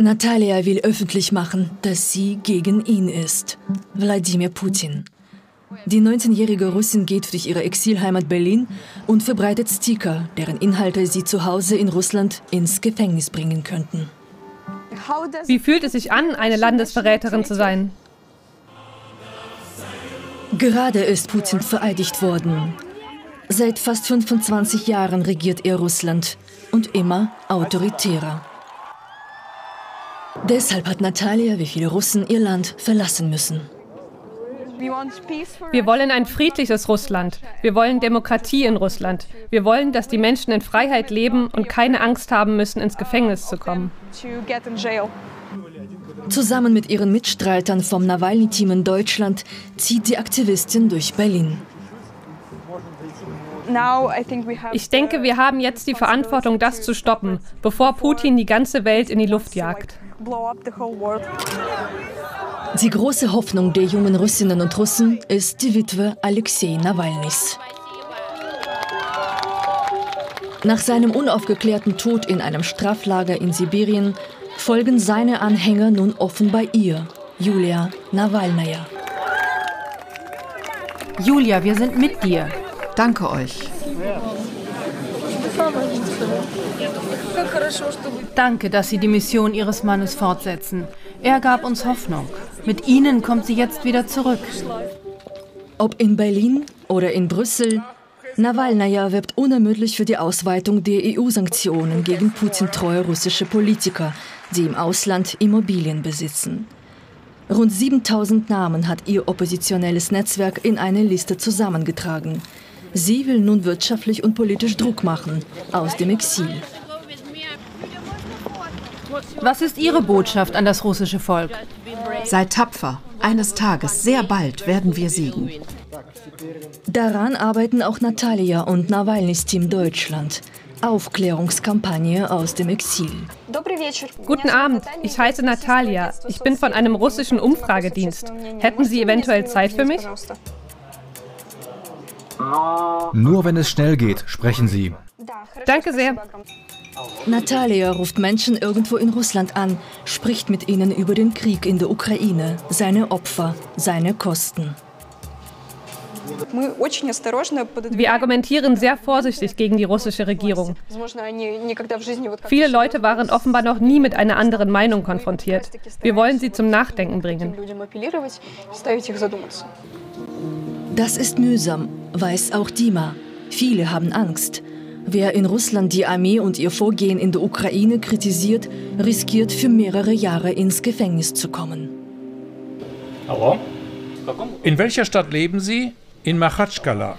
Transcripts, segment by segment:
Natalia will öffentlich machen, dass sie gegen ihn ist. Wladimir Putin. Die 19-jährige Russin geht durch ihre Exilheimat Berlin und verbreitet Sticker, deren Inhalte sie zu Hause in Russland ins Gefängnis bringen könnten. Wie fühlt es sich an, eine Landesverräterin zu sein? Gerade ist Putin vereidigt worden. Seit fast 25 Jahren regiert er Russland und immer autoritärer. Deshalb hat Natalia wie viele Russen ihr Land verlassen müssen. Wir wollen ein friedliches Russland. Wir wollen Demokratie in Russland. Wir wollen, dass die Menschen in Freiheit leben und keine Angst haben müssen, ins Gefängnis zu kommen. Zusammen mit ihren Mitstreitern vom Nawalny-Team in Deutschland zieht die Aktivistin durch Berlin. Ich denke, wir haben jetzt die Verantwortung, das zu stoppen, bevor Putin die ganze Welt in die Luft jagt. Die große Hoffnung der jungen Russinnen und Russen ist die Witwe Alexei Nawalnys. Nach seinem unaufgeklärten Tod in einem Straflager in Sibirien folgen seine Anhänger nun offen bei ihr, Julia Nawalnaja. Julia, wir sind mit dir. Danke euch. Danke, dass Sie die Mission Ihres Mannes fortsetzen. Er gab uns Hoffnung. Mit Ihnen kommt sie jetzt wieder zurück. Ob in Berlin oder in Brüssel, Nawalnaja wirbt unermüdlich für die Ausweitung der EU-Sanktionen gegen Putin-treue russische Politiker, die im Ausland Immobilien besitzen. Rund 7000 Namen hat ihr oppositionelles Netzwerk in eine Liste zusammengetragen. Sie will nun wirtschaftlich und politisch Druck machen aus dem Exil. Was ist Ihre Botschaft an das russische Volk? Seid tapfer. Eines Tages, sehr bald, werden wir siegen. Daran arbeiten auch Natalia und Nawalnys Team Deutschland. Aufklärungskampagne aus dem Exil. Guten Abend, ich heiße Natalia. Ich bin von einem russischen Umfragedienst. Hätten Sie eventuell Zeit für mich? Nur wenn es schnell geht, sprechen Sie. Danke sehr. Natalia ruft Menschen irgendwo in Russland an, spricht mit ihnen über den Krieg in der Ukraine, seine Opfer, seine Kosten. Wir argumentieren sehr vorsichtig gegen die russische Regierung. Viele Leute waren offenbar noch nie mit einer anderen Meinung konfrontiert. Wir wollen sie zum Nachdenken bringen. Das ist mühsam, weiß auch Dima. Viele haben Angst. Wer in Russland die Armee und ihr Vorgehen in der Ukraine kritisiert, riskiert für mehrere Jahre ins Gefängnis zu kommen. Hallo? In welcher Stadt leben Sie? In Machatschkala.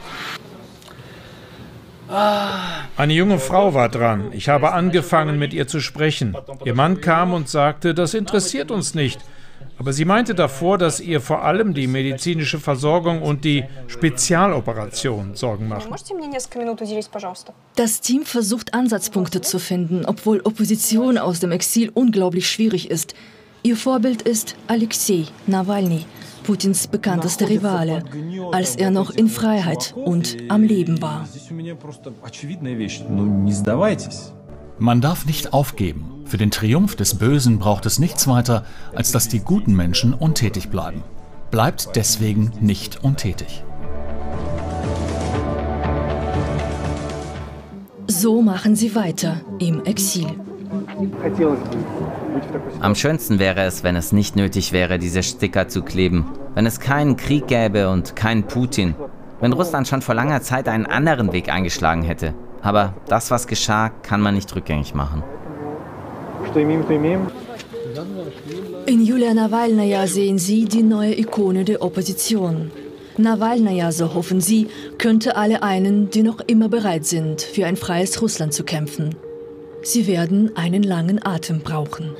Eine junge Frau war dran. Ich habe angefangen, mit ihr zu sprechen. Ihr Mann kam und sagte, das interessiert uns nicht. Aber sie meinte davor, dass ihr vor allem die medizinische Versorgung und die Spezialoperation Sorgen machen. Das Team versucht Ansatzpunkte zu finden, obwohl Opposition aus dem Exil unglaublich schwierig ist. Ihr Vorbild ist Alexei Nawalny, Putins bekanntester Rivale, als er noch in Freiheit und am Leben war. Man darf nicht aufgeben. Für den Triumph des Bösen braucht es nichts weiter, als dass die guten Menschen untätig bleiben. Bleibt deswegen nicht untätig. So machen sie weiter im Exil. Am schönsten wäre es, wenn es nicht nötig wäre, diese Sticker zu kleben. Wenn es keinen Krieg gäbe und keinen Putin. Wenn Russland schon vor langer Zeit einen anderen Weg eingeschlagen hätte. Aber das, was geschah, kann man nicht rückgängig machen. In Julia Nawalnaja sehen Sie die neue Ikone der Opposition. Nawalnaja, so hoffen Sie, könnte alle einen, die noch immer bereit sind, für ein freies Russland zu kämpfen. Sie werden einen langen Atem brauchen.